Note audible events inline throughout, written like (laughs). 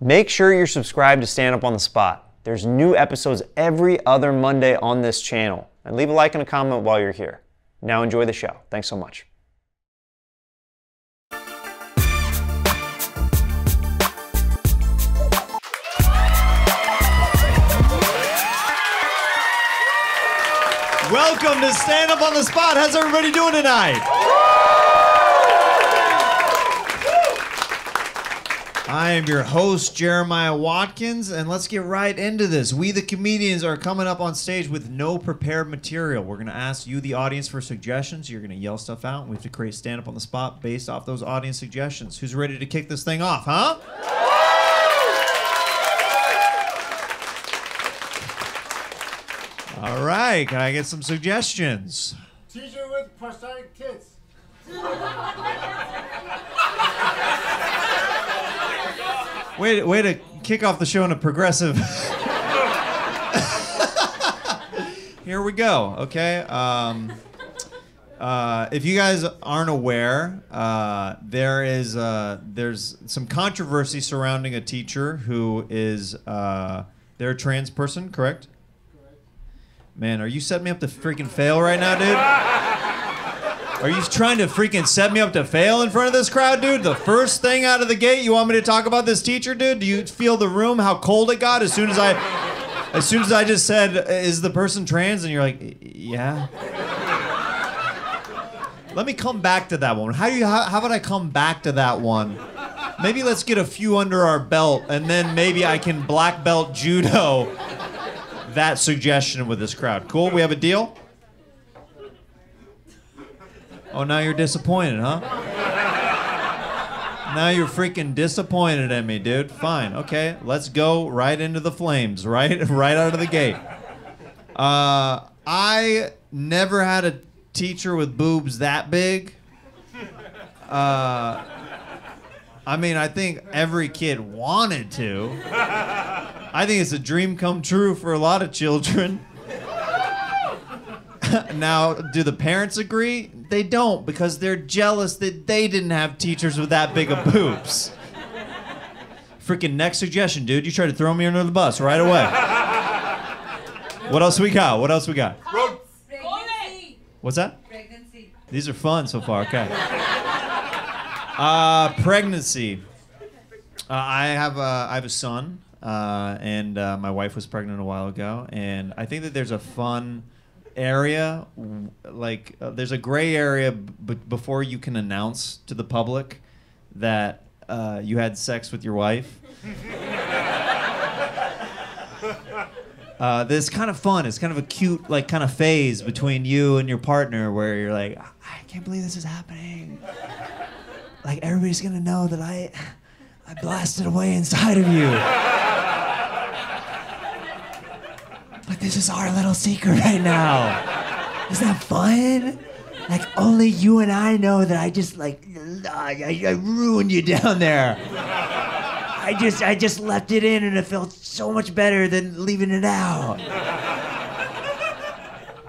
Make sure you're subscribed to Stand Up on the Spot. There's new episodes every other Monday on this channel. And leave a like and a comment while you're here. Now enjoy the show. Thanks so much. Welcome to Stand Up on the Spot. How's everybody doing tonight? I am your host, Jeremiah Watkins, and let's get right into this. We, the comedians, are coming up on stage with no prepared material. We're going to ask you, the audience, for suggestions. You're going to yell stuff out, and we have to create stand up on the spot based off those audience suggestions. Who's ready to kick this thing off, huh? All right, can I get some suggestions? Teacher with prosthetic tits. (laughs) Way, way to kick off the show in a progressive. Here we go. Okay. Um, uh, if you guys aren't aware, uh, there is uh, there's some controversy surrounding a teacher who is uh, they're a trans person, correct? Man, are you setting me up to freaking fail right now, dude? Are you trying to freaking set me up to fail in front of this crowd, dude? The first thing out of the gate, you want me to talk about this teacher, dude? Do you feel the room, how cold it got as soon as I, as soon as I just said, "Is the person trans?" and you're like, "Yeah." Let me come back to that one. How do you? How, how about I come back to that one? Maybe let's get a few under our belt, and then maybe I can black belt judo that suggestion with this crowd. Cool. We have a deal. Oh, now you're disappointed, huh? Now you're freaking disappointed in me, dude. Fine. Okay, let's go right into the flames, (laughs) right right out of the gate. Uh, I never had a teacher with boobs that big. Uh, I mean, I think every kid wanted to. I think it's a dream come true for a lot of children. (laughs) now, do the parents agree? They don't because they're jealous that they didn't have teachers with that big of boobs. Freaking next suggestion, dude. You tried to throw me under the bus right away. What else we got? What else we got? Pregnancy. What's that? Pregnancy. These are fun so far. Okay. Uh, pregnancy. Uh, I have a, I have a son, uh, and uh, my wife was pregnant a while ago, and I think that there's a fun area, like uh, there's a gray area b- before you can announce to the public that uh, you had sex with your wife. (laughs) Uh, this kind of fun. It's kind of a cute, like, kind of phase between you and your partner where you're like, I can't believe this is happening. Like everybody's gonna know that I, I blasted away inside of you. But this is our little secret right now. Isn't that fun? Like only you and I know that I just like, I, I ruined you down there. I just I just left it in and it felt so much better than leaving it out.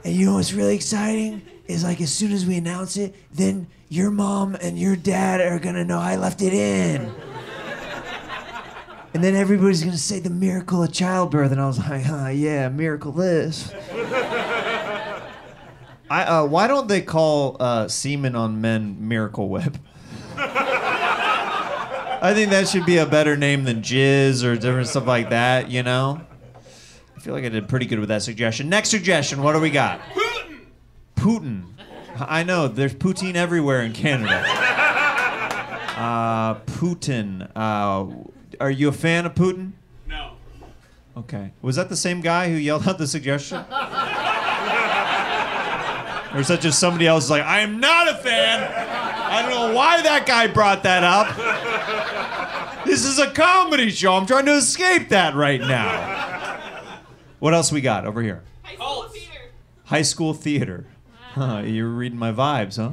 And you know what's really exciting? Is like as soon as we announce it, then your mom and your dad are gonna know I left it in. And then everybody's gonna say the miracle of childbirth, and I was like, huh, yeah, miracle this. I, uh, why don't they call uh, semen on men Miracle Whip? I think that should be a better name than jizz or different stuff like that, you know? I feel like I did pretty good with that suggestion. Next suggestion, what do we got? Putin. Putin. I know, there's poutine everywhere in Canada. Uh, Putin. Are you a fan of Putin? No. Okay. Was that the same guy who yelled out the suggestion? or is that just somebody else like, I am not a fan? I don't know why that guy brought that up. This is a comedy show. I'm trying to escape that right now. What else we got over here? High school theater. High school theater. Huh, (laughs) you're reading my vibes, huh?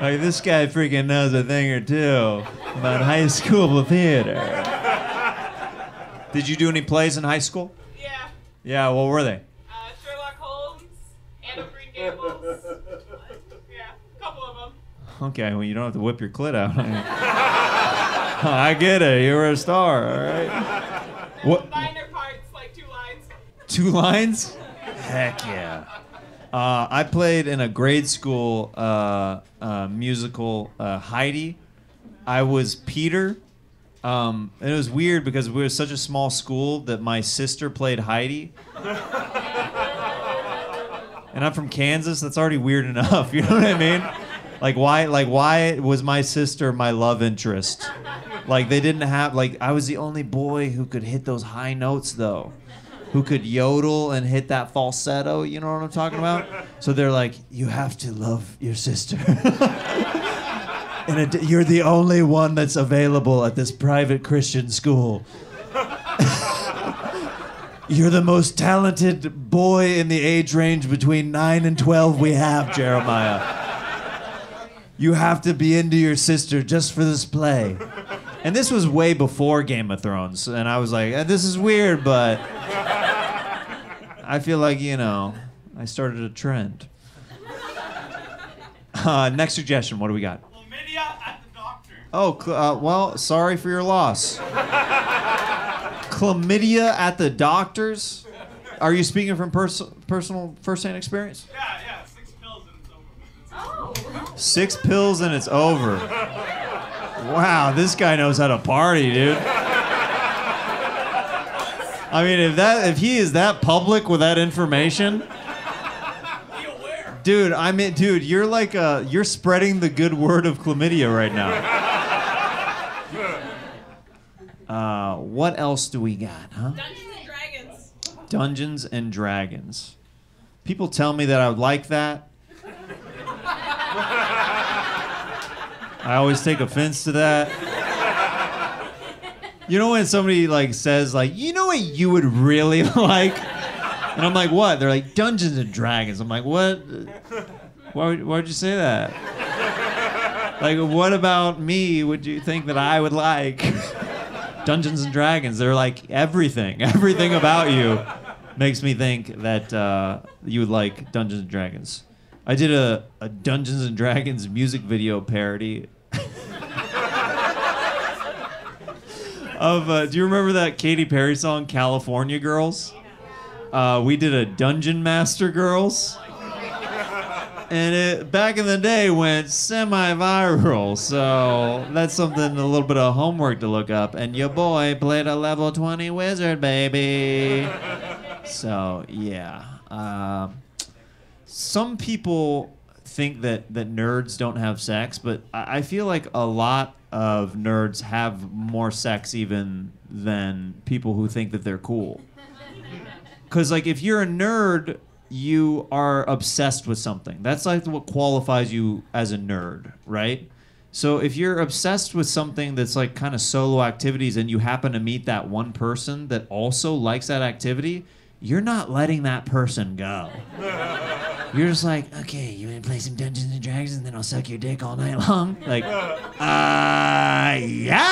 Like this guy freaking knows a thing or two about high school theater. Did you do any plays in high school? Yeah. Yeah, what were they? Uh, Sherlock Holmes. Anne of Green Gables. yeah. A couple of them. Okay, well you don't have to whip your clit out. (laughs) I get it. You're a star. All right. What? Minor parts like two lines. Two lines? Heck yeah. Uh, I played in a grade school uh, uh, musical, uh, Heidi. I was Peter. Um, and it was weird because we were such a small school that my sister played Heidi. and I'm from Kansas. That's already weird enough. (laughs) You know what I mean? Like why? Like why was my sister my love interest? Like they didn't have like I was the only boy who could hit those high notes though, who could yodel and hit that falsetto. You know what I'm talking about? So they're like, you have to love your sister. (laughs) and it, you're the only one that's available at this private Christian school. (laughs) You're the most talented boy in the age range between 9 and 12 we have, Jeremiah. You have to be into your sister just for this play. And this was way before Game of Thrones. And I was like, "Eh, this is weird, but I feel like, you know, I started a trend. (laughs) Uh, next suggestion, what do we got? Chlamydia at the doctor. Oh, cl- uh, well, sorry for your loss. Chlamydia at the doctor's? Are you speaking from pers- personal first-hand experience? Yeah, yeah, six pills and it's over. Oh. Six pills and it's over. Wow, this guy knows how to party, dude. I mean, if that if he is that public with that information, Be aware. dude, I mean, dude, you're like uh, you're spreading the good word of chlamydia right now. Uh, what else do we got, huh? Dungeons and Dragons. Dungeons and Dragons. People tell me that I would like that. (laughs) I always take offense to that. You know when somebody like says like, "You know what you would really (laughs) like?" And I'm like, "What?" They're like, "Dungeons and Dragons." I'm like, "What? Why would, why would you say that?" Like, what about me would you think that I would like? (laughs) Dungeons and Dragons. They're like everything. (laughs) Everything about you makes me think that uh, you would like Dungeons and Dragons. I did a, a Dungeons and Dragons music video parody. Of uh, do you remember that Katy Perry song California Girls? Uh, we did a Dungeon Master Girls. And it back in the day went semi-viral, so that's something a little bit of homework to look up. And your boy played a level 20 wizard, baby. So yeah, Um some people think that that nerds don't have sex, but I I feel like a lot of nerds have more sex even than people who think that they're cool. (laughs) Because like if you're a nerd, you are obsessed with something. That's like what qualifies you as a nerd, right? So if you're obsessed with something that's like kind of solo activities and you happen to meet that one person that also likes that activity, you're not letting that person go. You're just like, okay, you wanna play some Dungeons and Dragons and then I'll suck your dick all night long? Like, uh, yeah.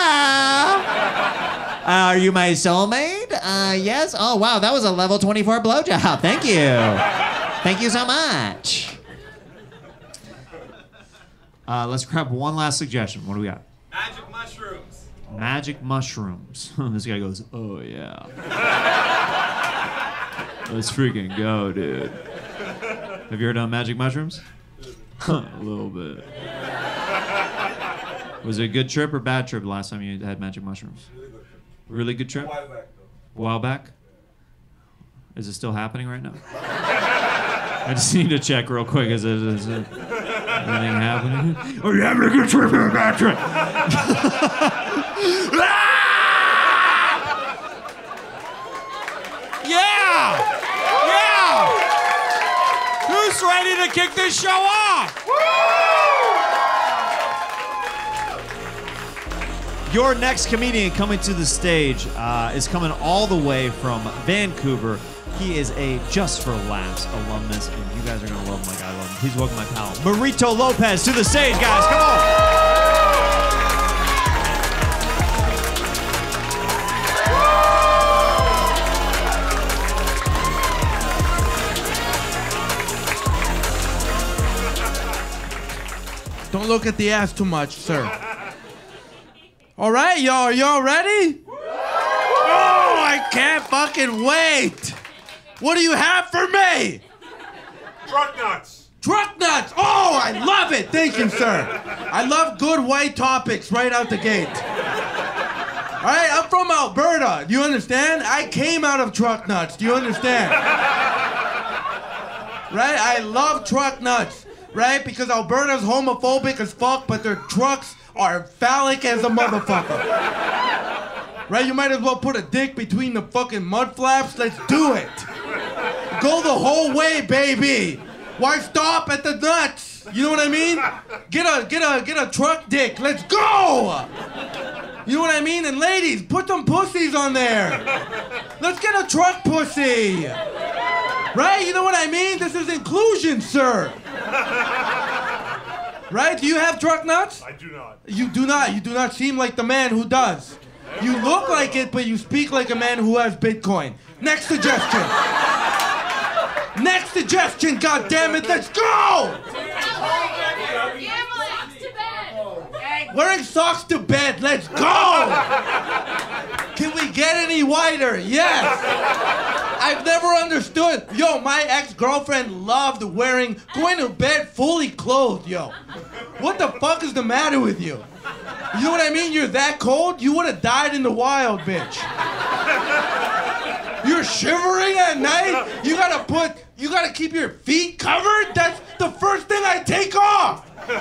Are you my soulmate? Uh, yes. Oh, wow, that was a level 24 blowjob. Thank you. Thank you so much. Uh, let's grab one last suggestion. What do we got? Magic mushrooms. Magic mushrooms. (laughs) this guy goes, oh yeah. Let's freaking go, dude. Have you heard of magic mushrooms? (laughs) a little bit. Was it a good trip or bad trip last time you had magic mushrooms? Really good trip? A while back? Though. A while back? Is it still happening right now? I just need to check real quick. Is it, is it anything happening? Are you having a good trip or a bad trip? (laughs) Ah! Yeah! Yeah! Ready to kick this show off? Your next comedian coming to the stage uh, is coming all the way from Vancouver. He is a Just for Laughs alumnus, and you guys are going to love him like I love him. Please welcome my pal, Marito Lopez, to the stage, guys. Come on. Don't look at the ass too much, sir. All right, y'all, are y'all ready? Oh, I can't fucking wait. What do you have for me? Truck nuts. Truck nuts. Oh, I love it. Thank you, sir. I love good white topics right out the gate. All right, I'm from Alberta. Do you understand? I came out of truck nuts. Do you understand? Right? I love truck nuts. Right? Because Alberta's homophobic as fuck, but their trucks are phallic as a motherfucker. Right? You might as well put a dick between the fucking mud flaps. Let's do it. Go the whole way, baby. Why stop at the nuts? You know what I mean? Get a get a get a truck dick. Let's go. You know what I mean? And ladies, put some pussies on there. Let's get a truck pussy. Right? You know what I mean? This is inclusion, sir. Right? Do you have truck nuts? I do not. You do not. You do not seem like the man who does. You look like it, but you speak like a man who has Bitcoin. Next suggestion. Next suggestion, God damn it, let's go! Wearing socks to bed, let's go! Can we get any wider? Yes! I've never understood. Yo, my ex-girlfriend loved wearing, going to bed fully clothed, yo. What the fuck is the matter with you? You know what I mean? You're that cold? You would have died in the wild, bitch. You're shivering at night? You gotta put, you gotta keep your feet covered? That's the first thing I take off. When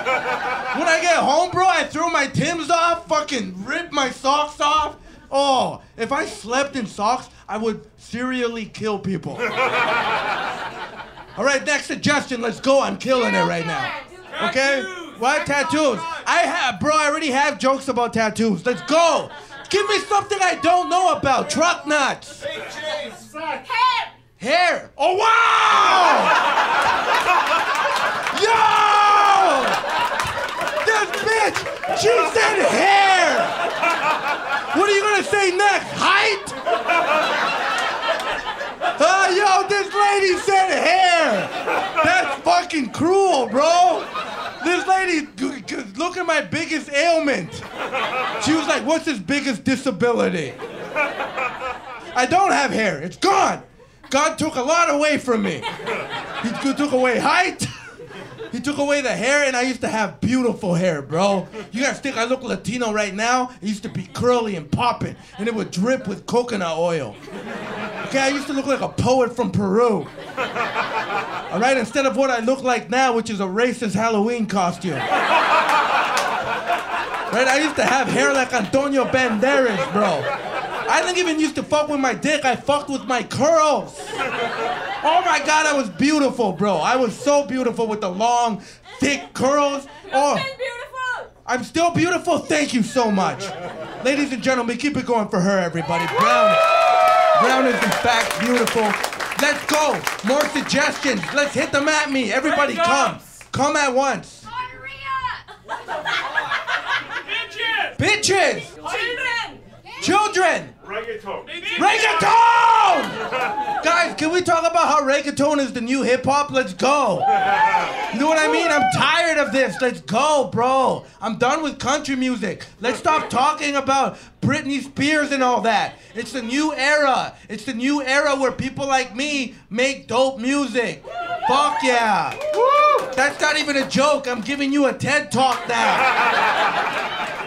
I get home, bro, I throw my Tims off, fucking rip my socks off. Oh, if I slept in socks, I would serially kill people. All right, next suggestion. Let's go. I'm killing it right now. Okay? What? Tattoos. I have, bro, I already have jokes about tattoos. Let's go. Give me something I don't know about. Truck nuts. Sack. Hair. Hair. Oh, wow! (laughs) Yo! This bitch, she said hair. What are you gonna say next? Height? Oh, yo, this lady said hair. That's fucking cruel, bro. This lady, look at my biggest ailment. She was like, what's his biggest disability? I don't have hair. It's gone. God took a lot away from me. He took away height. He took away the hair, and I used to have beautiful hair, bro. You guys think I look Latino right now? It used to be curly and popping, and it would drip with coconut oil. Okay, I used to look like a poet from Peru. All right, instead of what I look like now, which is a racist Halloween costume. Right, I used to have hair like Antonio Banderas, bro. I didn't even used to fuck with my dick. I fucked with my curls. Oh my god, I was beautiful, bro. I was so beautiful with the long, thick curls. Oh, I'm still beautiful. Thank you so much. Ladies and gentlemen, keep it going for her, everybody. Brown. Brown is in fact beautiful. Let's go. More suggestions. Let's hit them at me. Everybody come. Come at once. Bitches! Bitches. Children. Reggaeton. Reggaeton! Guys, can we talk about how reggaeton is the new hip hop? Let's go. You know what I mean? I'm tired of this. Let's go, bro. I'm done with country music. Let's stop talking about Britney Spears and all that. It's the new era. It's the new era where people like me make dope music. Fuck yeah. That's not even a joke. I'm giving you a TED talk now.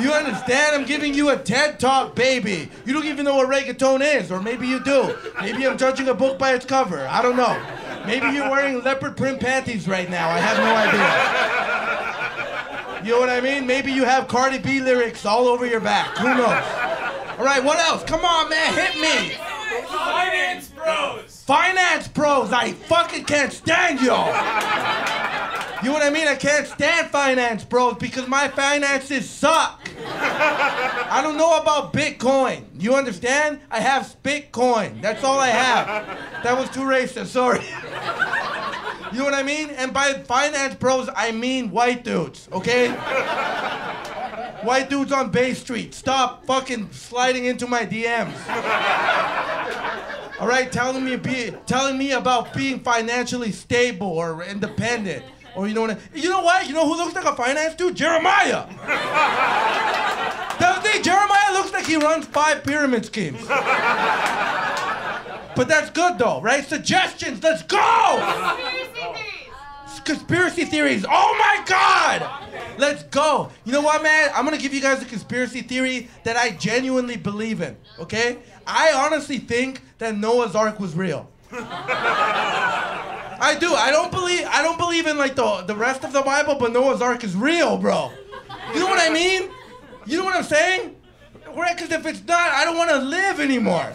You understand? I'm giving you a TED talk, baby. You don't even know what reggaeton is, or maybe you do. Maybe I'm judging a book by its cover. I don't know. Maybe you're wearing leopard print panties right now. I have no idea. You know what I mean? Maybe you have Cardi B lyrics all over your back. Who knows? All right, what else? Come on, man, hit me. Finance bros! Finance pros, I fucking can't stand y'all. You know what I mean? I can't stand finance bros because my finances suck. (laughs) I don't know about Bitcoin. You understand? I have Bitcoin. That's all I have. That was too racist, sorry. (laughs) You know what I mean? And by finance bros, I mean white dudes, okay? White dudes on Bay Street. Stop fucking sliding into my DMs. All right, telling me be, telling me about being financially stable or independent. Or you know what? I- You know what? You know who looks like a finance dude? Jeremiah. Does Hey, Jeremiah looks like he runs five pyramid schemes. but that's good though, right? Suggestions, let's go! Conspiracy theories. Conspiracy theories, oh my god! Let's go. You know what, man? I'm gonna give you guys a conspiracy theory that I genuinely believe in, okay? I honestly think that Noah's Ark was real. I do. I don't believe I don't believe in like the the rest of the Bible, but Noah's Ark is real, bro. You know what I mean? You know what I'm saying? Because if it's not, I don't want to live anymore.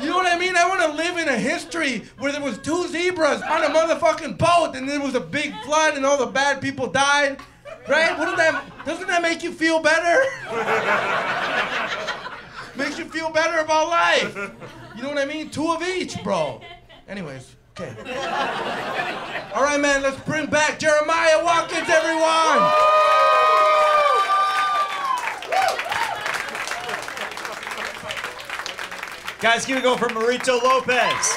You know what I mean? I want to live in a history where there was two zebras on a motherfucking boat, and there was a big flood, and all the bad people died. Right? Wouldn't that? Doesn't that make you feel better? (laughs) Makes you feel better about life. You know what I mean? Two of each, bro. Anyways, okay. All right, man. Let's bring back Jeremiah Watkins, everyone. Guys, keep it going for Marito Lopez.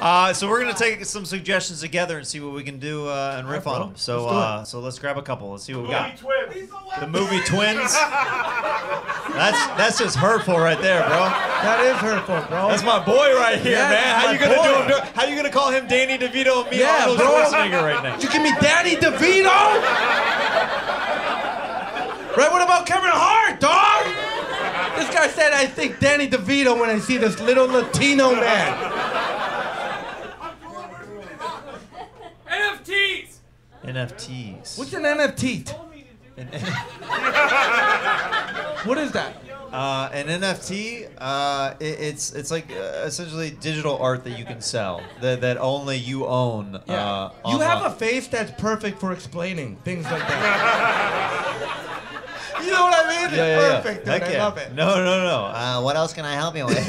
Uh, so we're gonna take some suggestions together and see what we can do uh, and riff on them. So, Let's uh, so let's grab a couple. Let's see what we got. Twins. The movie Twins. (laughs) That's that's just hurtful right there, bro. That is hurtful, bro. That's my boy right here, Yeah, man. How my you gonna boy. do him? How you gonna call him Danny DeVito and me Yeah, Arnold bro. Schwarzenegger right now? You give me Danny DeVito? right, what about Kevin Hart, dog? This guy said, I think Danny DeVito when I see this little Latino man. NFTs. What's an NFT? (laughs) What is that? Uh, an NFT, uh, it, it's it's like uh, essentially digital art that you can sell that, that only you own. Uh, you have a face that's perfect for explaining things like that. (laughs) you know what I mean? It's Yeah, yeah, yeah. perfect, dude. Heck I yeah. love it. No, no, no. Uh, what else can I help you with? (laughs)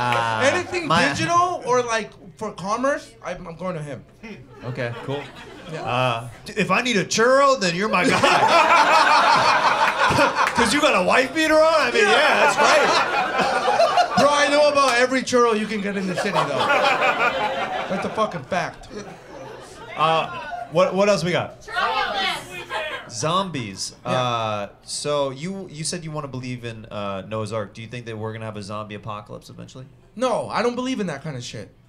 uh, Anything my- digital or like for commerce, I'm, I'm going to him. Okay, cool. Yeah. Uh, if I need a churro, then you're my guy. (laughs) Cause you got a wife beater on. I mean, yeah, that's right. (laughs) Bro, I know about every churro you can get in the city, though. That's a fucking fact. What what else we got? Chocolates. Zombies. Uh, so you you said you want to believe in uh, Noah's Ark. Do you think that we're gonna have a zombie apocalypse eventually? No, I don't believe in that kind of shit. (laughs)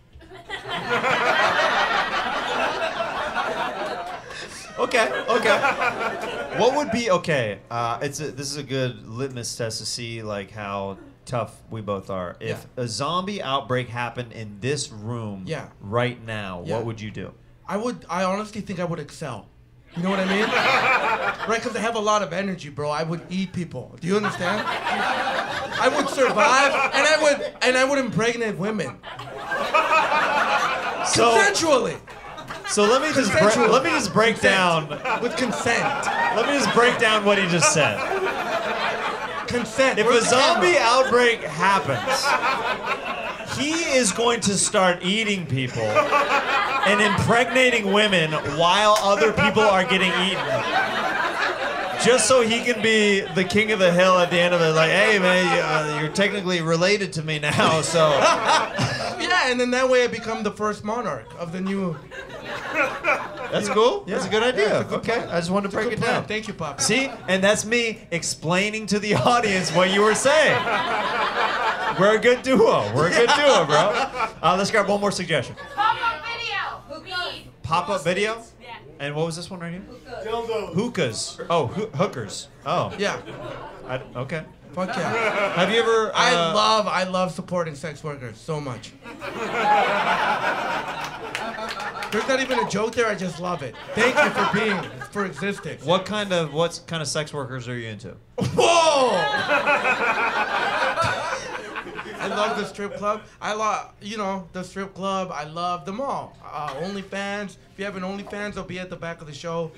Okay, okay. what would be okay? Uh, it's a, this is a good litmus test to see like how tough we both are. If a zombie outbreak happened in this room Yeah. right now, Yeah. what would you do? I would, I honestly think I would excel. You know what I mean? (laughs) right, because I have a lot of energy, bro. I would eat people. Do you understand? I would survive, and I would, and I would impregnate women (laughs) So consensually, so let me just break, let me just break down with consent. let me just break down what he just said. Consent. If Where's a zombie outbreak happens, he is going to start eating people and impregnating women while other people are getting eaten. Just so he can be the king of the hill at the end of it, like, hey man, you, uh, you're technically related to me now, so (laughs) Yeah, and then that way I become the first monarch of the new. that's cool. That's a good idea. Yeah, it's a good okay, plan. I just wanted to break it plan. down. Thank you, Pop. See, and that's me explaining to the (laughs) audience what you were saying. We're a good duo. We're a good duo, bro. Uh, let's grab one more suggestion. Pop-up video. Weed. Pop-up video. Yeah. And what was this one right here? Dildo. Hookahs. Oh, hoo- hookers. Oh, Yeah, I, okay. fuck yeah. (laughs) Have you ever? I uh, love, I love supporting sex workers so much. (laughs) There's not even a joke there. I just love it. Thank you for being, for existing. What kind of what kind of sex workers are you into? Whoa! (laughs) I love the strip club. I love, you know, the strip club. I love them all. Uh, OnlyFans. If you have an OnlyFans, I'll be at the back of the show.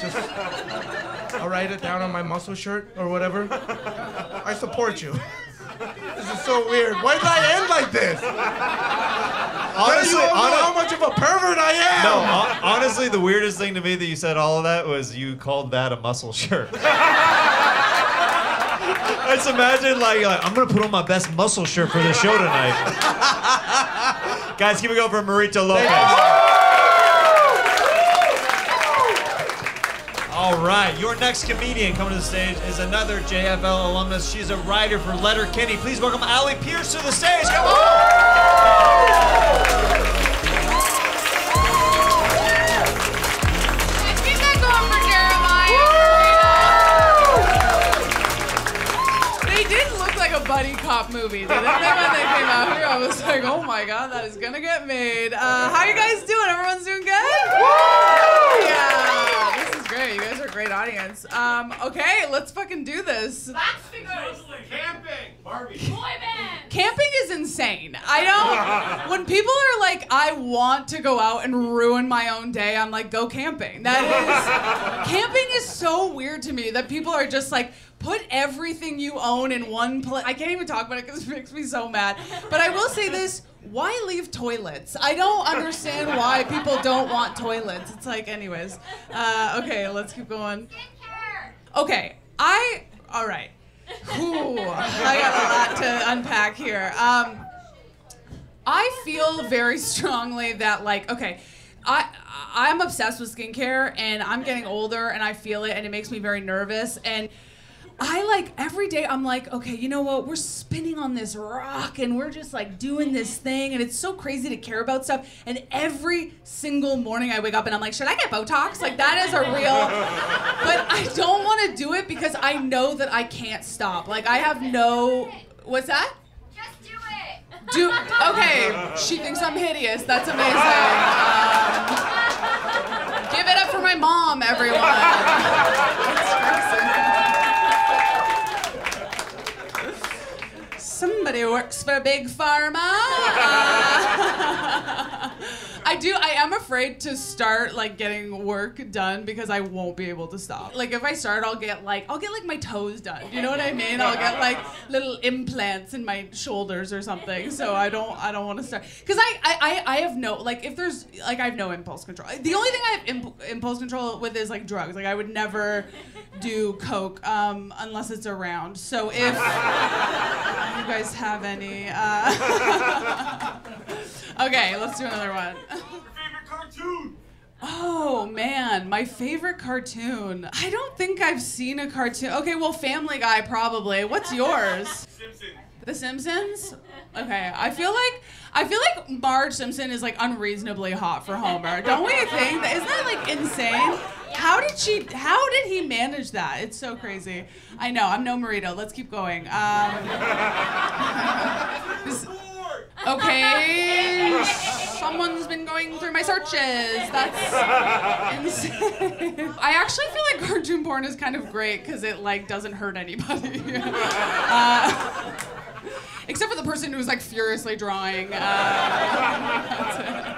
Just, I'll write it down on my muscle shirt or whatever. I support you. This is so weird. Why did I end like this? Honestly, you don't know hon- how much of a pervert I am. no, hon- honestly, the weirdest thing to me that you said all of that was you called that a muscle shirt. (laughs) I just imagine like, like, I'm gonna put on my best muscle shirt for the show tonight. Guys, keep it going for Marito Lopez. All right, your next comedian coming to the stage is another JFL alumnus. She's a writer for Letterkenny. Please welcome Allie Pearse to the stage. Come on! Buddy cop movie, didn't they? When they came out here, I was like, oh my god, that is gonna get made. Uh, how you guys doing? Everyone's doing good? Yeah, this is great. You guys are a great audience. Um, okay, let's fucking do this. Wax figures. Camping. Barbie. Boy band. Camping is insane. I don't. (laughs) When people are like, I want to go out and ruin my own day, I'm like, go camping. That is. camping is so weird to me that people are just like, put everything you own in one place. I can't even talk about it because it makes me so mad. But I will say this. Why leave toilets? I don't understand why people don't want toilets. It's like, anyways. Uh, okay, let's keep going. Okay, I. All right. Ooh, I got a lot to unpack here. Um, I feel very strongly that like okay, I I'm obsessed with skincare and I'm getting older and I feel it and it makes me very nervous and I like every day I'm like, okay, you know what? We're spinning on this rock and we're just like doing this (laughs) thing and it's so crazy to care about stuff. And every single morning I wake up and I'm like, should I get Botox? Like that is a real (laughs) but I don't want to do it because I know that I can't stop. Like I have no what's that? Just do it. Do okay. She thinks I'm hideous. That's amazing. (laughs) Um, give it up for my mom, everyone. That's crazy. Somebody works for Big Pharma. Uh, (laughs) I do. I am afraid to start like getting work done because I won't be able to stop. Like if I start, I'll get like I'll get like my toes done. You know what I mean? I'll get like little implants in my shoulders or something. So I don't. I don't want to start because I, I I have no like if there's like I have no impulse control. The only thing I have imp- impulse control with is like drugs. Like I would never do coke um, unless it's around. So if you guys have any. Uh, (laughs) okay, let's do another one. Favorite cartoon. Oh man, my favorite cartoon. I don't think I've seen a cartoon. Okay, well, Family Guy probably. What's yours? Simpson. The Simpsons? Okay, I feel like I feel like Marge Simpson is like unreasonably hot for Homer. Don't we think? Isn't that like insane? How did she? How did he manage that? It's so crazy. I know. I'm no Marito. Let's keep going. Um, (laughs) this- okay, (laughs) someone's been going through my searches. That's (laughs) insane. I actually feel like cartoon porn is kind of great because it like doesn't hurt anybody. (laughs) uh, (laughs) except for the person who's like furiously drawing. Uh,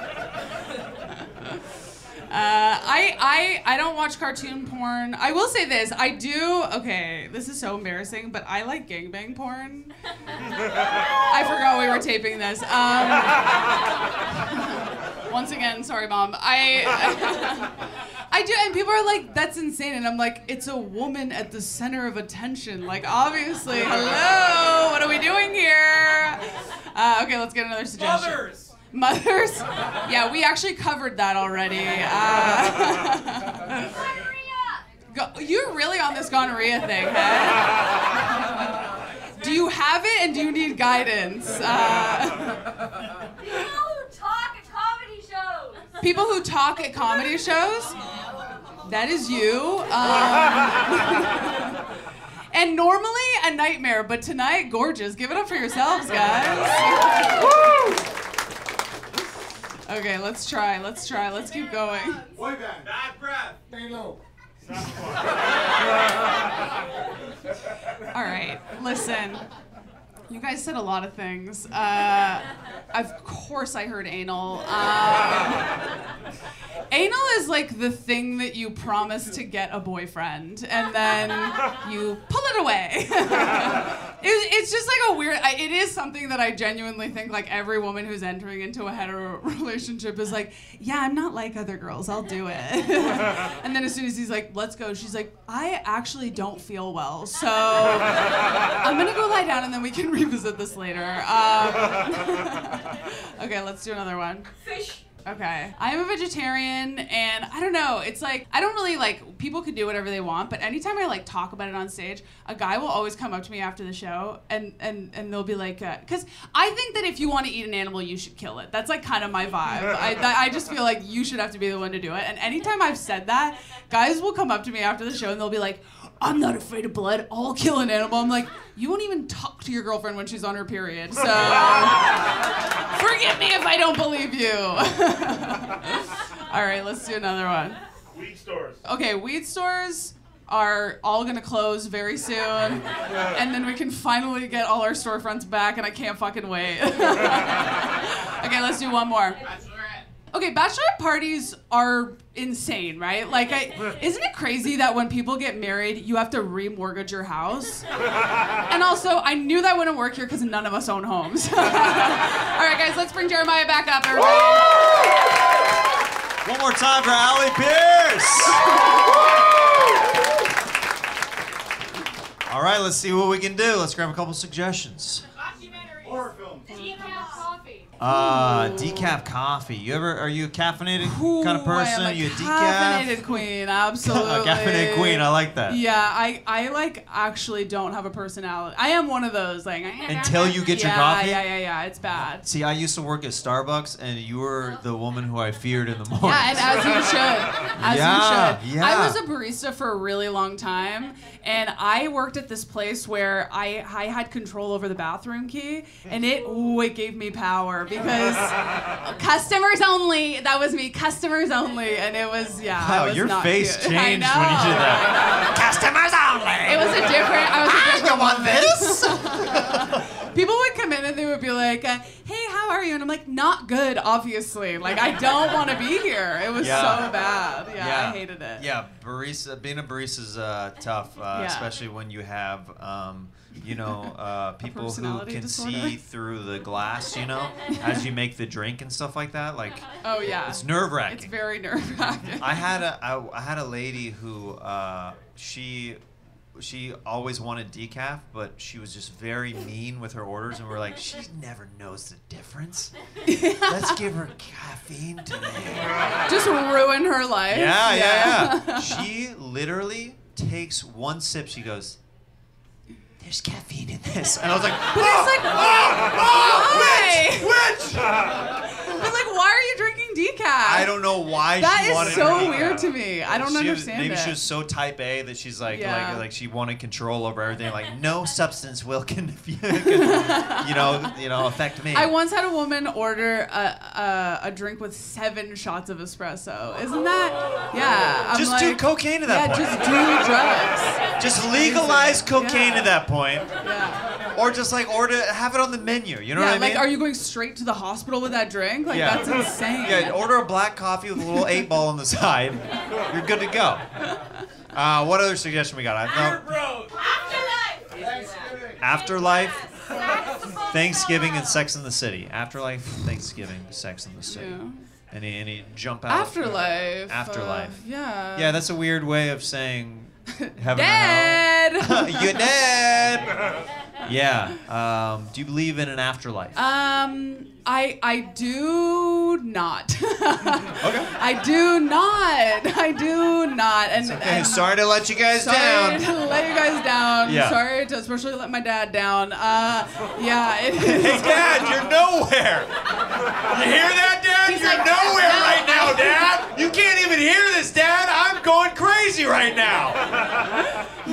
I, I I don't watch cartoon porn. I will say this. I do. Okay, this is so embarrassing, but I like gangbang porn. (laughs) I forgot we were taping this. Um, (laughs) once again, sorry, mom. I (laughs) I do, and people are like, "That's insane," and I'm like, "It's a woman at the center of attention. Like, obviously, hello, what are we doing here?" Uh, okay, let's get another suggestion. Mothers. Mothers? Yeah, we actually covered that already. Uh, go- you're really on this gonorrhea thing, huh? Do you have it and do you need guidance? Uh, People who talk at comedy shows. people who talk at comedy shows? That is you. Um, (laughs) and normally a nightmare, but tonight, gorgeous. Give it up for yourselves, guys. Okay, let's try. Let's try. Let's keep going. Boy band. Bad breath. Stay low. (laughs) All right, listen. You guys said a lot of things. Uh, of course, I heard anal. Um, anal is like the thing that you promise to get a boyfriend, and then you pull it away. (laughs) It, it's just like a weird. I, it is something that I genuinely think like every woman who's entering into a hetero (laughs) relationship is like, yeah, I'm not like other girls. I'll do it. (laughs) and then as soon as he's like, let's go, she's like, I actually don't feel well, so I'm gonna go lie down and then we can revisit this later. Um, okay, let's do another one. Fish. Okay. I'm a vegetarian and I don't know, it's like I don't really like people can do whatever they want, but anytime I like talk about it on stage, a guy will always come up to me after the show and and and they'll be like uh, cuz I think that if you want to eat an animal, you should kill it. That's like kind of my vibe. I (laughs) that, I just feel like you should have to be the one to do it. And anytime I've said that, guys will come up to me after the show and they'll be like I'm not afraid of blood. I'll kill an animal. I'm like, you won't even talk to your girlfriend when she's on her period. So (laughs) forgive me if I don't believe you. (laughs) all right, let's do another one. Weed stores. Okay, weed stores are all gonna close very soon, and then we can finally get all our storefronts back, and I can't fucking wait. (laughs) okay, let's do one more. Okay, bachelorette parties are insane, right? Like, I, isn't it crazy that when people get married, you have to remortgage your house? (laughs) And also, I knew that wouldn't work here because none of us own homes. (laughs) all right, guys, let's bring Jeremiah back up, everybody. One more time for Allie Pearse. All right, let's see what we can do. Let's grab a couple suggestions. Uh, decaf coffee. You ever are you a caffeinated kind of Ooh, I person? am a you a caffeinated decaf? queen, (laughs) absolutely. a caffeinated queen. I like that. Yeah, I, I like actually don't have a personality. I am one of those like Until you get your yeah, coffee. Yeah, yeah, yeah. It's bad. See, I used to work at Starbucks, and you were the woman who I feared in the morning. Yeah, and as you should. As Yeah, you (laughs) should. yeah. I was a barista for a really long time, and I worked at this place where I, I had control over the bathroom key, and it, ooh, it gave me power because customers only. That was me, customers only, and it was, yeah. Wow, was your not face cute. (laughs) Changed when you did that. Customers only. It was a different. I was a different want this? (laughs) (laughs) People would come in and they would be like, uh, "Hey, how are you?" And I'm like, "Not good, obviously. Like, I don't want to be here. It was Yeah. so bad. Yeah, I hated it. Yeah, barista. Being a barista is uh, tough, uh, Yeah. especially when you have, um, you know, uh, people who can disorder. see through the glass. You know, as you make the drink and stuff like that. Like, Oh yeah. it's nerve wracking. It's very nerve wracking. I had a I, I had a lady who uh, she she always wanted decaf, but she was just very mean with her orders, and we're like, she never knows the difference. Let's give her caffeine today. Just ruin her life. Yeah, yeah, yeah. she literally takes one sip. She goes, "There's caffeine in this," and I was like, it's like, why? "Witch!" But like, why are you drinking decaf? I don't know why That she is wanted so decaf. weird to me. I don't She was- understand maybe it. she was so type A that she's like, Yeah. like, like she wanted control over everything. Like, no substance will, con- (laughs) can, you know, you know, affect me. I once had a woman order a, a, a drink with seven shots of espresso. Isn't that? (gasps) Yeah. I'm just do cocaine at that Yeah, point. just do drugs. Just legalize cocaine Yeah. at that point, Yeah. Or just like order, have it on the menu. You know yeah, what I like, mean? Like, are you going straight to the hospital with that drink? Like, Yeah. that's insane. Yeah, order a black coffee with a little eight ball on the side. You're good to go. Uh, what other suggestion we got? I know Bros. Afterlife, Thanksgiving, and Sex in the City. Afterlife, Thanksgiving, Sex in the City. Yeah. Any any jump out? Afterlife. Afterlife. uh, yeah. Yeah, that's a weird way of saying (laughs) heaven Dead. or (laughs) hell. You're dead. (laughs) Yeah. Um, do you believe in an afterlife? um, I I do not. (laughs) okay. I do not. I do not. And, Okay. and Sorry to let you guys Sorry down. Sorry (laughs) to let you guys down. Yeah. Sorry to especially let my dad down. Uh, yeah, it (laughs) Hey. Dad, you're nowhere. You hear that, Dad? He's you're like, nowhere "No, right now, Dad. You can't even hear this, Dad. I'm going crazy right now.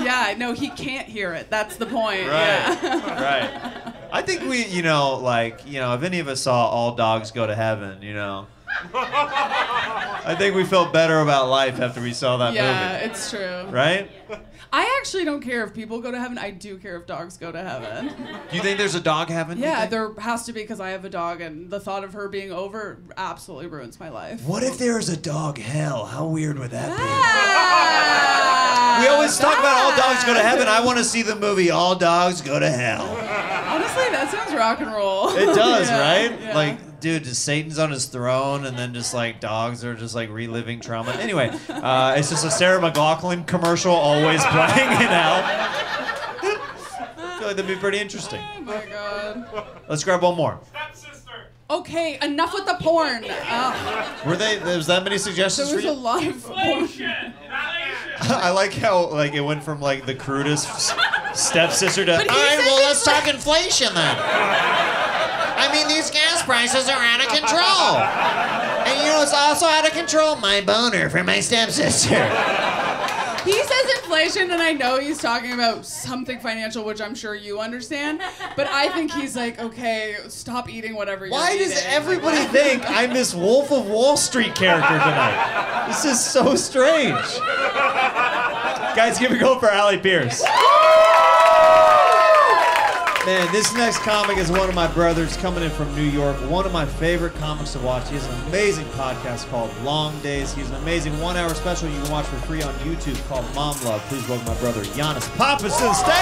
Yeah, no, he can't hear it. That's the point. Right. Yeah. right. (laughs) I think we, you know, like, you know, if any of us saw all dogs go to heaven, you know, (laughs) I think we felt better about life after we saw that yeah, movie. Yeah, it's true. Right? I actually don't care if people go to heaven. I do care if dogs go to heaven. Do you think there's a dog heaven? Yeah, there has to be because I have a dog, and the thought of her being over absolutely ruins my life. What if there's a dog hell? How weird would that be? We always talk about all dogs go to heaven. I want to see the movie All Dogs Go to Hell. Honestly, that sounds rock and roll. It does, (laughs) Yeah, right? yeah. Like, dude, just Satan's on his throne, and then just like dogs are just like reliving trauma. Anyway, uh, it's just a Sarah McLachlan commercial always (laughs) playing in hell. I feel like that'd be pretty interesting. Oh my god. Let's grab one more. Stepsister. Okay, enough with the porn. Ugh, Were they? There's that many suggestions there for was a lot of porn. Inflation. Inflation. (laughs) I like how like it went from like the crudest stepsister to. All But he right, says well, let's infl- talk inflation then. (laughs) I mean, these gas prices are out of control. And you know, it's also out of control. My boner for my stepsister. He says inflation, and I know he's talking about something financial, which I'm sure you understand. But I think he's like, okay, stop eating whatever you're Why does eating. everybody think I'm this Wolf of Wall Street character tonight? This is so strange. Guys, give it a go for Allie Pearse. Man, this next comic is one of my brothers coming in from New York. One of my favorite comics to watch. He has an amazing podcast called Long Days. He's an amazing one hour special you can watch for free on YouTube called Mom Love. Please welcome my brother Yannis Pappas to the stage.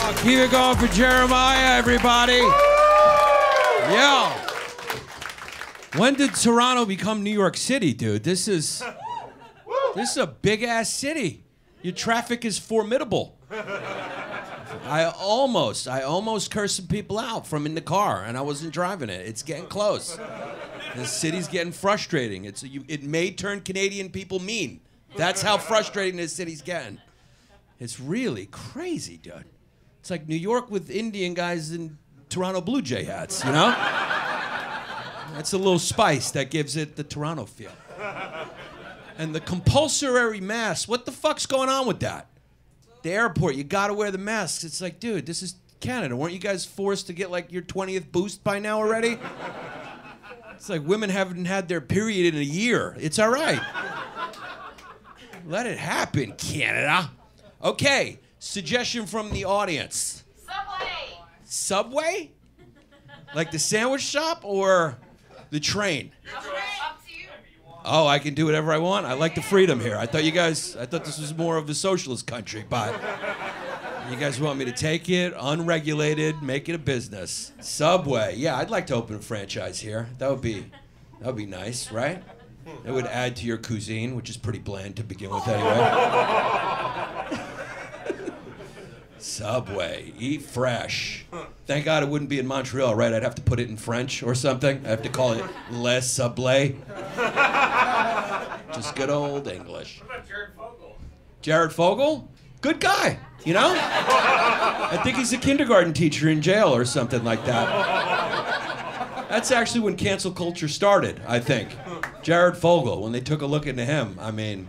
Oh, keep it going for Jeremiah, everybody. Yo. When did Toronto become New York City, dude? This is (laughs) this is a big ass city. Your traffic is formidable. I almost, I almost cursed some people out from in the car, and I wasn't driving it. It's getting close. The city's getting frustrating. It's you, it may turn Canadian people mean. That's how frustrating this city's getting. It's really crazy, dude. It's like New York with Indian guys in Toronto Blue Jay hats, you know? That's a little spice that gives it the Toronto feel. And the compulsory mask, what the fuck's going on with that? The airport, you gotta wear the masks. It's like, dude, this is Canada. Weren't you guys forced to get like your 20th boost by now already? It's like women haven't had their period in a year. It's all right. Let it happen, Canada. Okay, suggestion from the audience. Subway. Subway? Like the sandwich shop or the train? To you. Oh, I can do whatever I want. I like the freedom here. I thought you guys, I thought this was more of a socialist country, but you guys want me to take it unregulated, make it a business. Subway, yeah, I'd like to open a franchise here. That would be, that would be nice, right? It would add to your cuisine, which is pretty bland to begin with, anyway. Subway, eat fresh. Thank God it wouldn't be in Montreal, right? I'd have to put it in French or something. I have to call it Le Subway. (laughs) Just good old English. What about Jared Fogle? Jared Fogle, good guy, you know? I think he's a kindergarten teacher in jail or something like that. That's actually when cancel culture started, I think. Jared Fogle, when they took a look into him, I mean,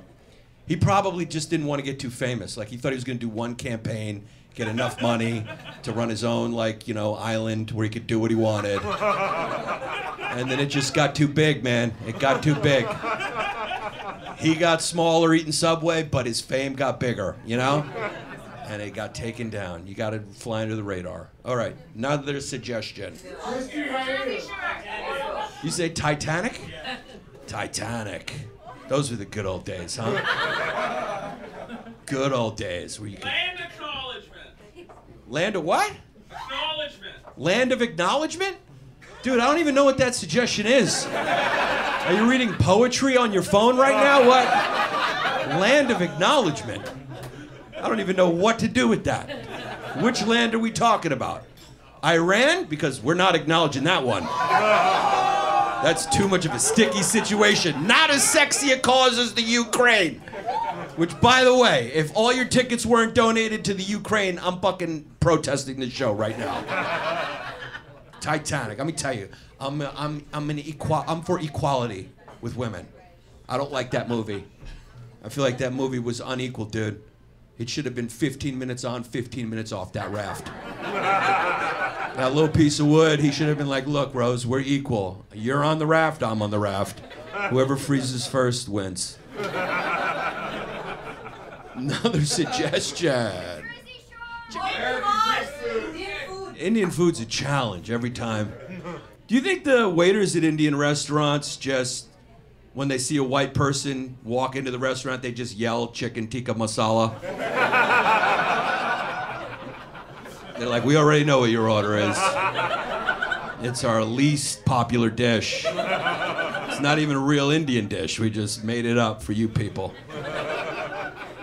he probably just didn't want to get too famous. Like he thought he was going to do one campaign, get enough money to run his own like, you know, island where he could do what he wanted. And then it just got too big, man. It got too big. He got smaller eating Subway, but his fame got bigger, you know? And it got taken down. You got to fly under the radar. All right, another suggestion. You say Titanic? Titanic. Those were the good old days, huh? Good old days where you could Land acknowledgement. land of what? Acknowledgement. Land of acknowledgement? Dude, I don't even know what that suggestion is. Are you reading poetry on your phone right now? What? Land of acknowledgement. I don't even know what to do with that. Which land are we talking about? Iran? Because we're not acknowledging that one. That's too much of a sticky situation. Not as sexy a cause as the Ukraine. Which, by the way, if all your tickets weren't donated to the Ukraine, I'm fucking protesting the show right now. Titanic. Let me tell you, I'm I'm I'm an equal I'm for equality with women. I don't like that movie. I feel like that movie was unequal, dude. It should have been 15 minutes on, 15 minutes off that raft. That little piece of wood, he should have been like, "Look, Rose, we're equal. You're on the raft, I'm on the raft. Whoever freezes first wins. Another suggestion. Indian food's a challenge every time. Do you think the waiters at Indian restaurants just, when they see a white person walk into the restaurant, they just yell chicken tikka masala? They're like, we already know what your order is. (laughs) It's our least popular dish. It's not even a real Indian dish. We just made it up for you people.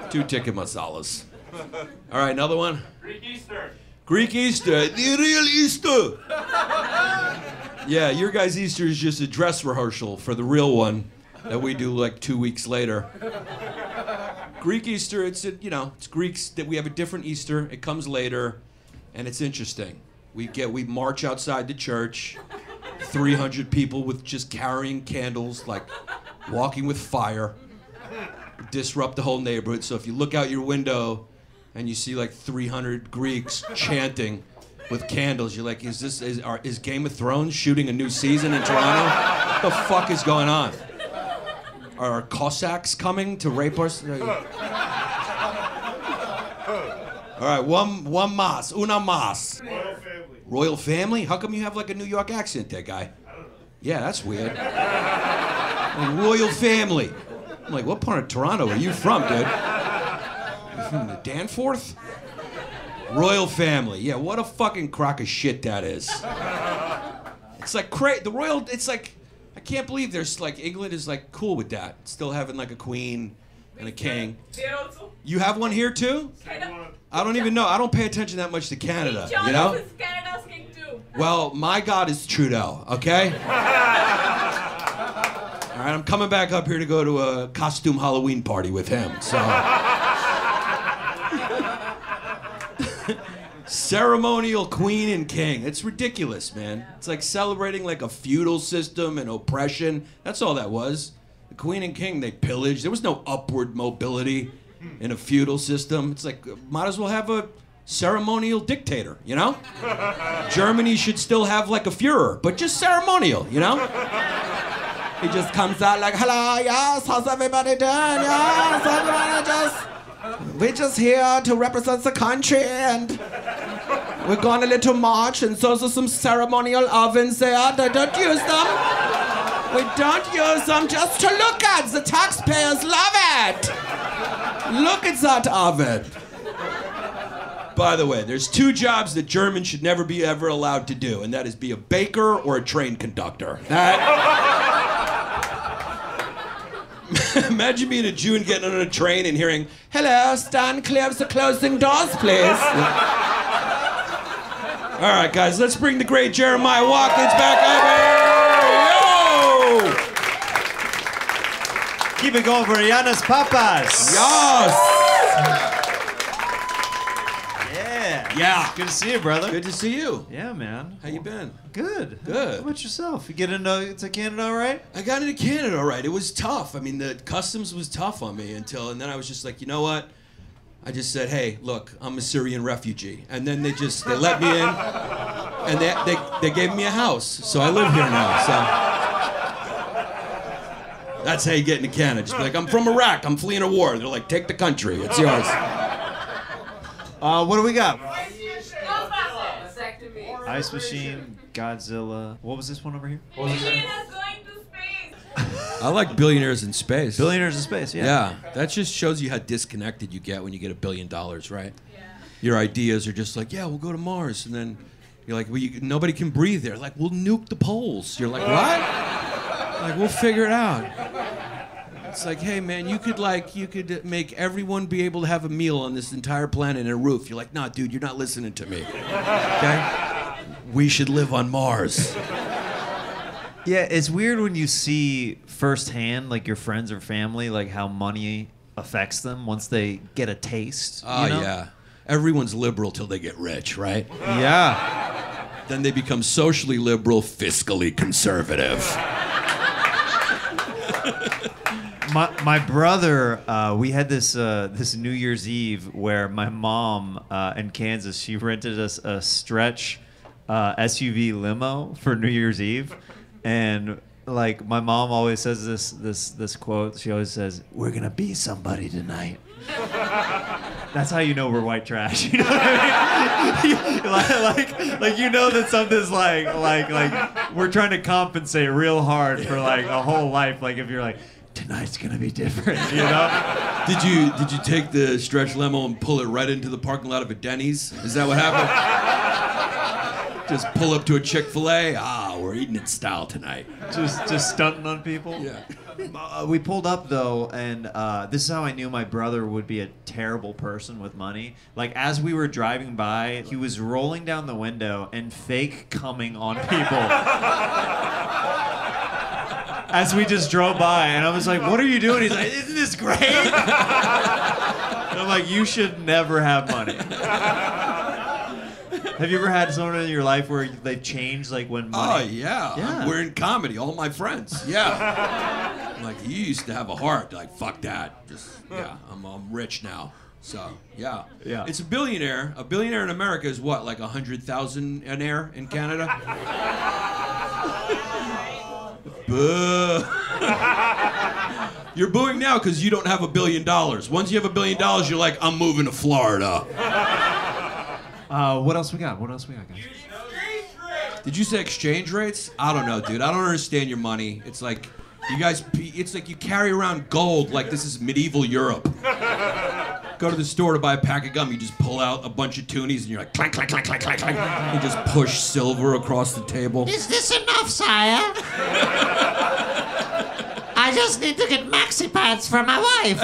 Two tikka masalas. All right, another one. Greek Easter. Greek Easter, the real Easter. (laughs) Yeah, your guys' Easter is just a dress rehearsal for the real one that we do like two weeks later. Greek Easter, it's a, you know, it's Greeks that we have a different Easter. It comes later, and it's interesting. We get we march outside the church, 300 people with just carrying candles, like walking with fire, disrupt the whole neighborhood. So if you look out your window and you see like 300 Greeks chanting with candles, you're like, is this is, are, is Game of Thrones shooting a new season in Toronto? What the fuck is going on? Are Cossacks coming to rape us? All right, one one mas, una mas. Royal family. Royal family? How come you have like a New York accent there, guy? Yeah, that's weird. Like, royal family. I'm like, what part of Toronto are you from, dude? You from the Danforth? Royal family. Yeah, what a fucking crock of shit that is. It's like cra- the royal. It's like I can't believe there's like England is like cool with that, still having like a queen and a king. You have one here too? I don't even know. I don't pay attention that much to Canada. You know? is Canada's king too. Well, my God is Trudeau, okay? (laughs) All right, I'm coming back up here to go to a costume Halloween party with him, so. (laughs) Ceremonial queen and king. It's ridiculous, man. It's like celebrating like a feudal system and oppression. That's all that was. Queen and king, they pillaged. There was no upward mobility in a feudal system. It's like, might as well have a ceremonial dictator, you know? Germany should still have like a Fuhrer, but just ceremonial, you know? He just comes out like, hello, yes, how's everybody doing? Yes, everybody just. We're just here to represent the country and we're going a little march and so there's some ceremonial ovens there. They don't use them. We don't use them just to look at. The taxpayers love it. Look at that oven. By the way, there's two jobs that Germans should never be ever allowed to do, and that is be a baker or a train conductor. That. (laughs) Imagine being a Jew and getting on a train and hearing, "Hello, stand clear of the closing doors, please." All right, guys, let's bring the great Jeremiah Watkins back up here. Yo! Keep it going for Yannis Pappas. Yes! Yeah. Yeah. Good to see you, brother. Good to see you. Yeah, man. How you been? Good. Good. How about yourself? You get into to Canada all right? I got into Canada all right. It was tough. I mean, the customs was tough on me until, and then I was just like, you know what? I just said, hey, look, I'm a Syrian refugee, and then they just they let me in, and they they, they gave me a house, so I live here now. So that's how you get into Canada. Just be like, I'm from Iraq. I'm fleeing a war. They're like, take the country. It's yours. Uh, what do we got? Ice Machine, Godzilla. What was this one over here? Billionaires going to space. I like billionaires in space. Billionaires in Space. Yeah. Yeah, that just shows you how disconnected you get when you get a billion dollars, right? Yeah. Your ideas are just like, yeah, we'll go to Mars, and then you're like, well, you, nobody can breathe there. Like, we'll nuke the poles. You're like, what? Like, we'll figure it out. It's like, hey, man, you could like, you could make everyone be able to have a meal on this entire planet and a roof. You're like, nah, dude, you're not listening to me. Okay? We should live on Mars. Yeah, it's weird when you see firsthand, like your friends or family, like how money affects them once they get a taste. Oh you ah, know? yeah. Everyone's liberal till they get rich, right? Yeah. Then they become socially liberal, fiscally conservative. My, my brother, uh, we had this uh, this New Year's Eve where my mom uh, in Kansas she rented us a stretch uh, SUV limo for New Year's Eve, and like my mom always says this this this quote. She always says, "We're gonna be somebody tonight." (laughs) That's how you know we're white trash. (laughs) You know what I mean? (laughs) like, like, like you know that something's like, like, like we're trying to compensate real hard for like a whole life. Like if you're like, tonight's gonna be different, (laughs) you know? (laughs) Did you did you take the stretch limo and pull it right into the parking lot of a Denny's? Is that what happened? (laughs) Just pull up to a Chick Fil A. Ah, we're eating it style tonight. just just stunting on people. Yeah. Uh, we pulled up though, and uh, this is how I knew my brother would be a terrible person with money. Like as we were driving by, he was rolling down the window and fake coming on people. As we just drove by, and I was like, "What are you doing?" He's like, "Isn't this great?" and I'm like, "You should never have money." Have you ever had someone in your life where they've changed, like when Oh money? yeah. Yeah. We're in comedy, all my friends. Yeah. I'm like you used to have a heart. Like fuck that. Just yeah. I'm I'm rich now. So yeah. Yeah. It's a billionaire. A billionaire in America is what, like a hundred thousand an air in Canada? Boo. (laughs) You're booing now because you don't have a billion dollars. Once you have a billion dollars, you're like, I'm moving to Florida. (laughs) Uh, what else we got? What else we got, guys? Did you say exchange rates? I don't know, dude. I don't understand your money. It's like you guys. It's like you carry around gold like this is medieval Europe. (laughs) Go to the store to buy a pack of gum. You just pull out a bunch of toonies and you're like clank, clank, clank, clank, clank, clank. You just push silver across the table. Is this enough, sire? (laughs) I just need to get maxi pads for my wife.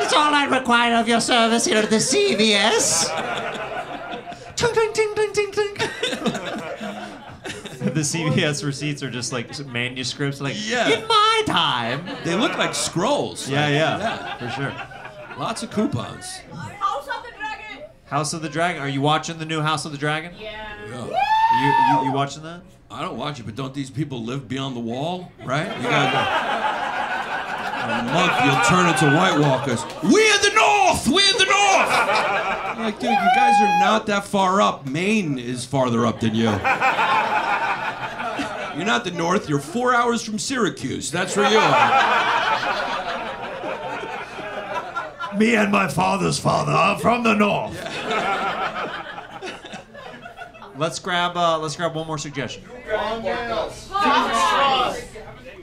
It's all I require of your service here at the CVS. The CVS receipts are just like manuscripts, like Yeah. in my time. They look like scrolls. Yeah, Like, yeah, for sure. Lots of coupons. House of the Dragon. House of the Dragon. Are you watching the new House of the Dragon? Yeah. Yeah. You, you, you watching that? I don't watch it, but don't these people live beyond the wall, right? You gotta. In a month, you'll turn into White Walkers. We're the North. We're the North. I'm like, dude, you guys are not that far up. Maine is farther up than you. You're not the North. You're four hours from Syracuse. That's where you are. Me and my father's father are from the north. let's grab. Uh, let's grab one more suggestion.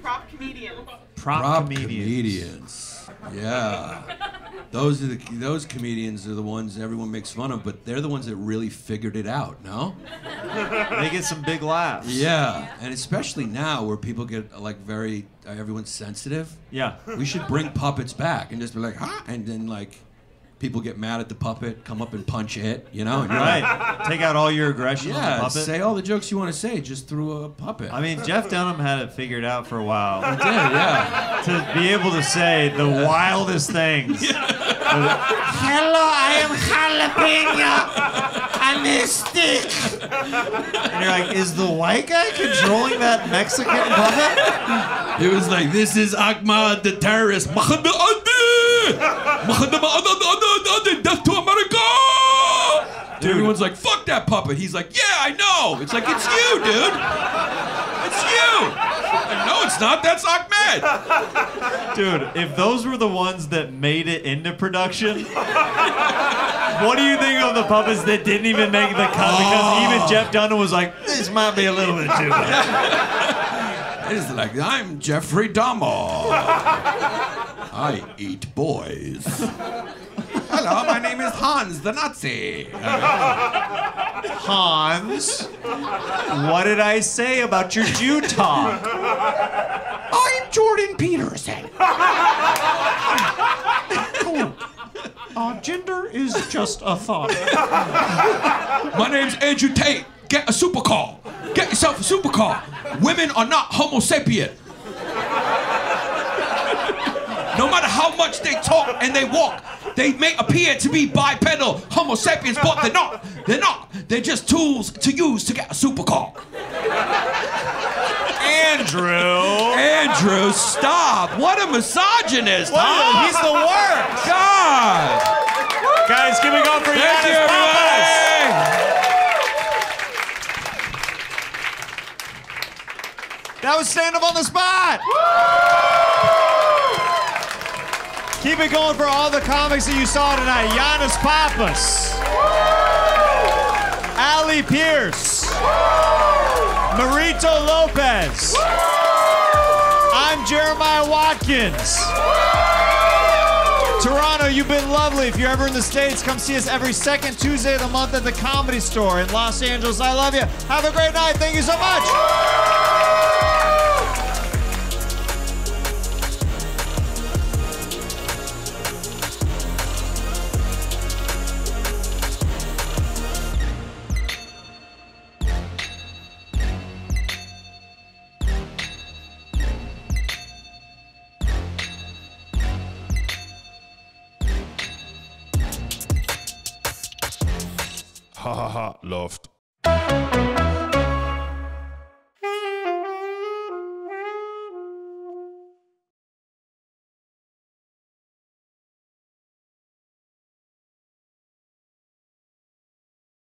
Prop comedian. Prop, Prop comedians. comedians. Yeah. Those are the those comedians are the ones everyone makes fun of, but they're the ones that really figured it out. No. (laughs) They get some big laughs. Yeah, and especially now where people get like very everyone's sensitive. Yeah. We should bring puppets back and just be like, huh? And then like people get mad at the puppet, come up and punch it, you know? And you're like, Right. Take out all your aggression on the yeah, puppet. say all the jokes you want to say just through a puppet. I mean, Jeff Dunham had it figured out for a while. yeah, yeah. to be able to say the wildest things. Hello, I am jalapeno. I'm a stick. And you're like, is the white guy controlling that Mexican puppet? It was like, this is Ahmad the terrorist. Oh, Death to America! Dude. Everyone's like, fuck that puppet. He's like, yeah, I know. It's like, it's you, dude. It's you. Like, no, it's not. That's Ahmed. Dude, if those were the ones that made it into production, what do you think of the puppets that didn't even make the cut? Because even oh. Jeff Dunham was like, this might be a little bit too much. It's like, I'm Jeffrey Dahmer. (laughs) I eat boys. (laughs) Hello, my name is Hans the Nazi. (laughs) Hans, what did I say about your Jew talk? I'm Jordan Peterson. Uh, gender is just a thought. My name's Andrew Tate. Get a supercar. Get yourself a supercar. Women are not Homo sapien. No matter how much they talk and they walk, they may appear to be bipedal Homo sapiens, but they're not. They're not. They're just tools to use to get a supercar. Andrew. Andrew, stop. What a misogynist, huh? He's the worst. God. Guys, give me a go for Thank you, Yannis. That was stand up on the spot. Keep it going for all the comics that you saw tonight. Yannis Pappas, Allie Pearse, Marito Lopez. I'm Jeremiah Watkins. Toronto, you've been lovely. If you're ever in the States, come see us every second Tuesday of the month at the Comedy Store in Los Angeles. I love you. Have a great night. Thank you so much.